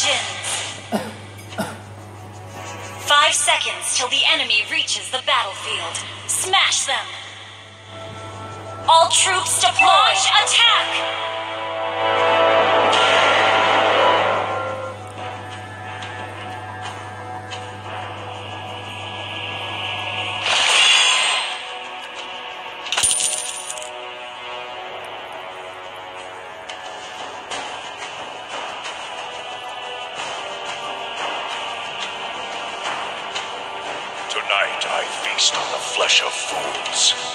Legends. Five seconds till the enemy reaches the battlefield. Smash them! All troops deploy! Attack! flesh of fools.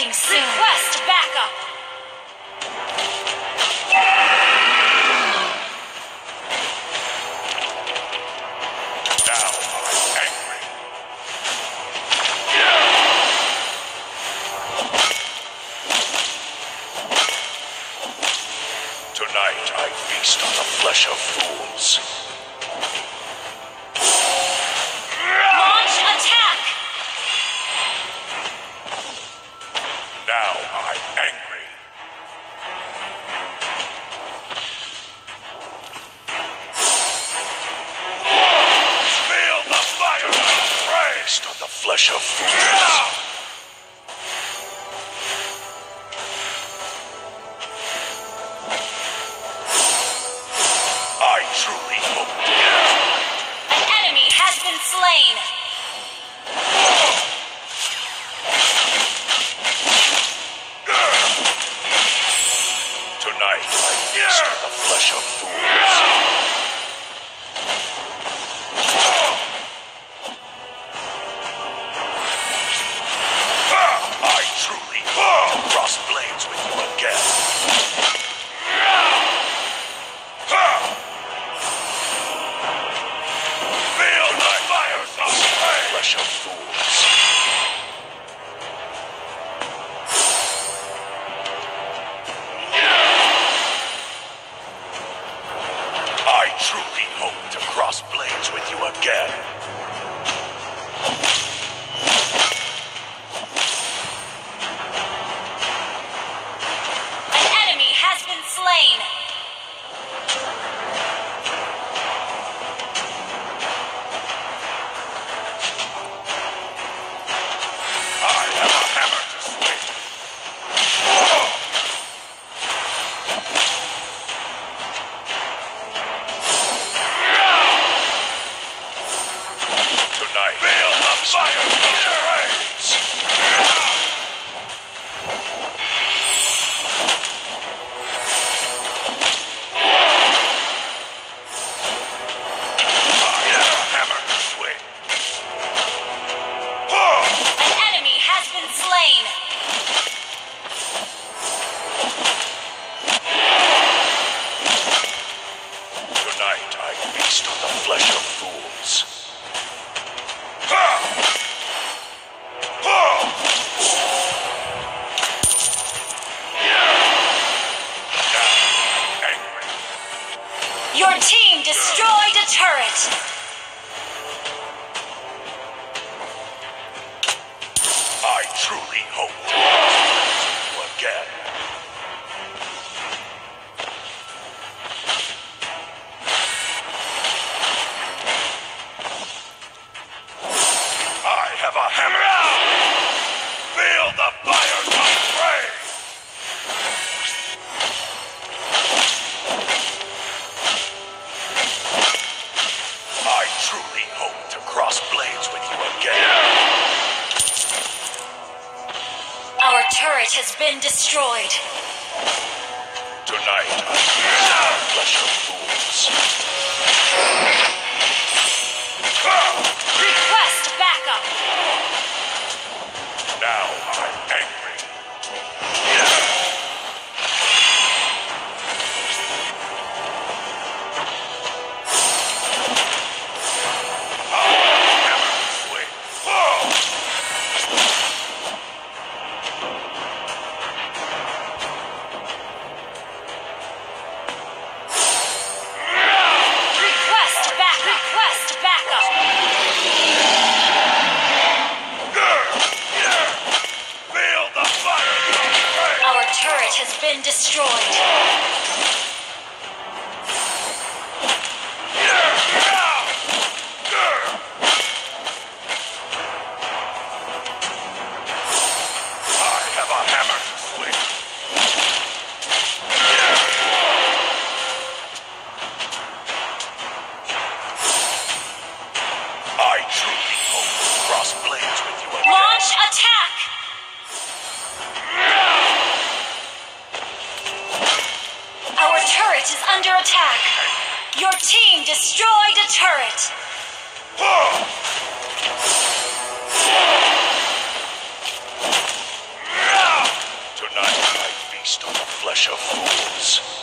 Connecting soon. Request backup. flesh of flesh. shall. Your team destroyed a turret. I truly hope. been destroyed. has been destroyed. based on the flesh of fools.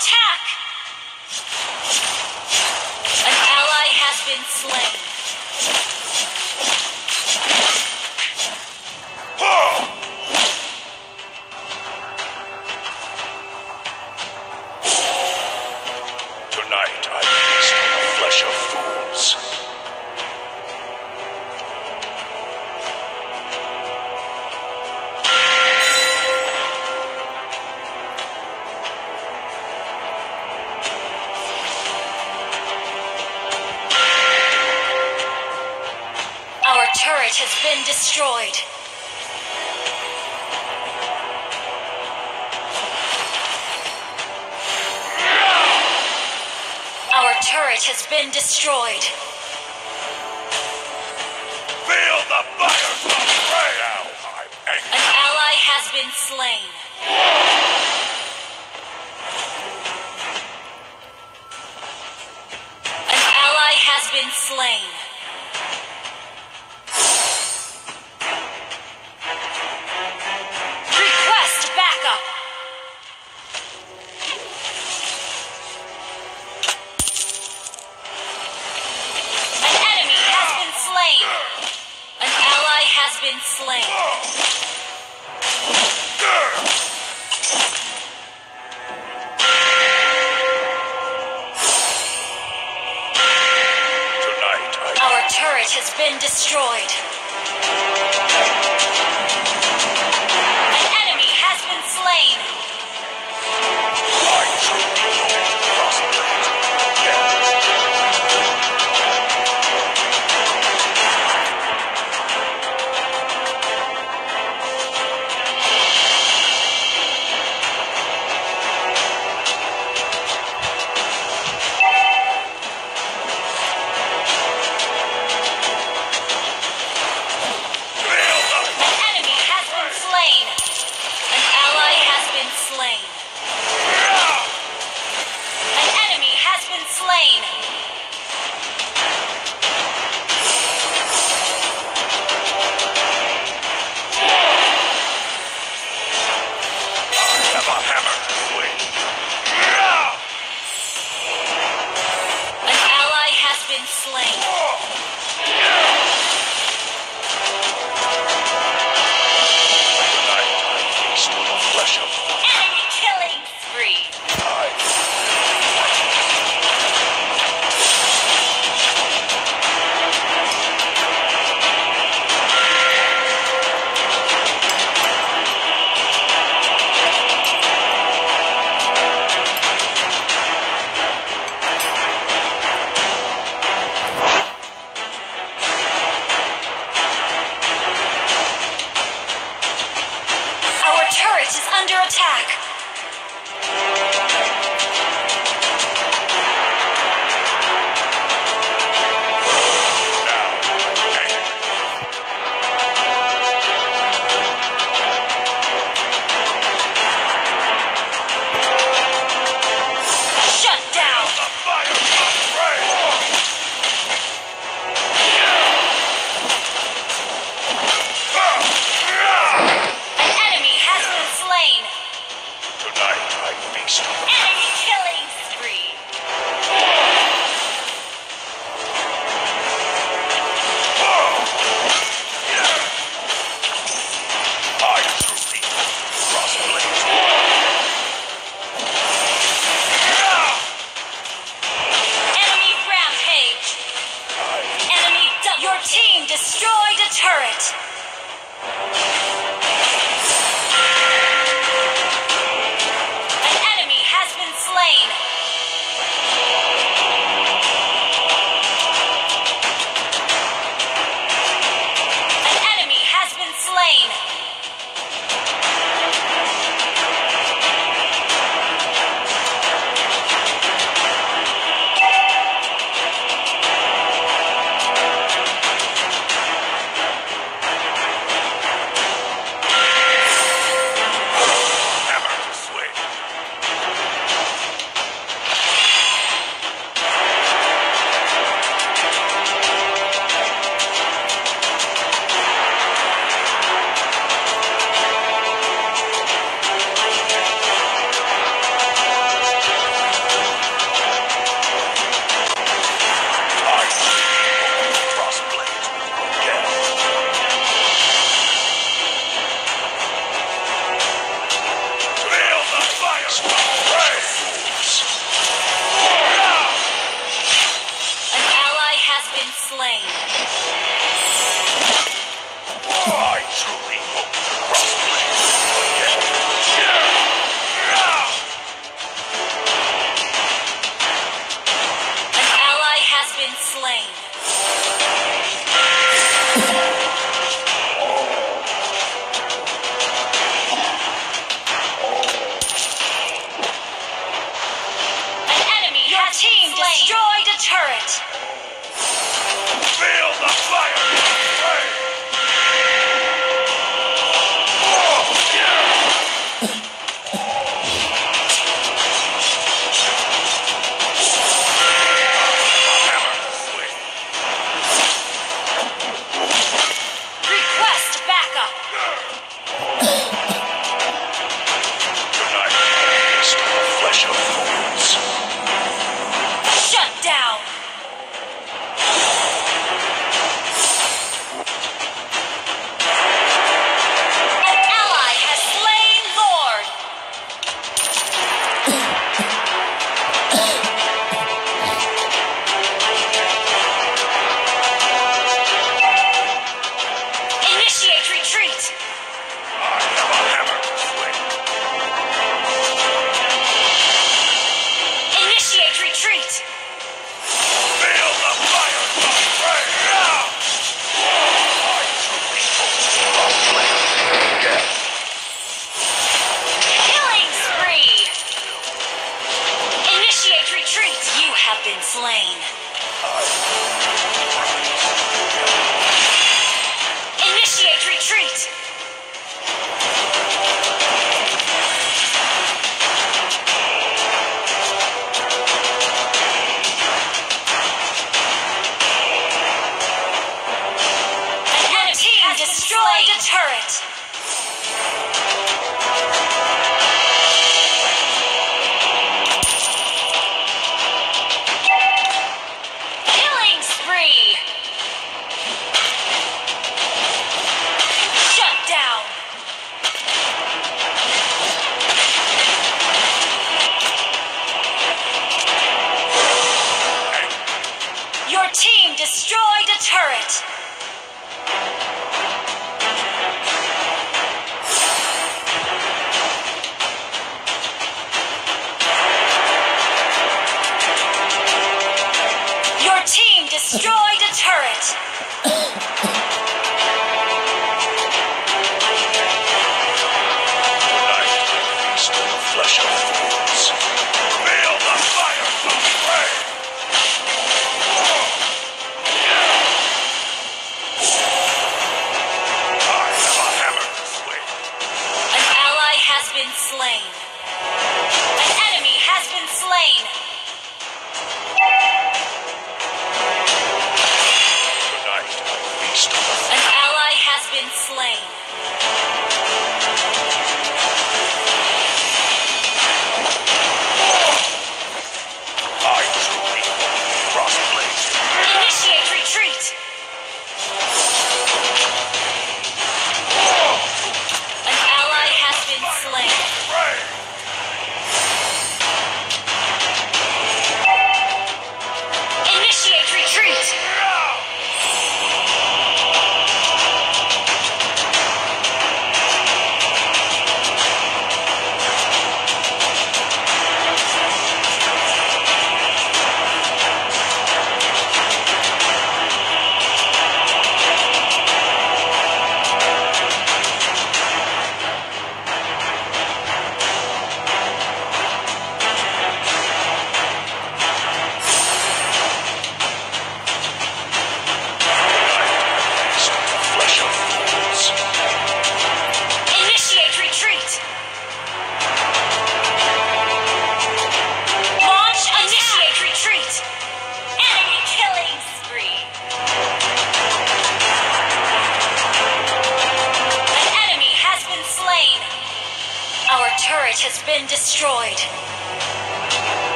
Attack! An ally has been slain. turret has been destroyed. Feel the fire! Pray now. I'm angry. An ally has been slain. An ally has been slain. Been destroyed.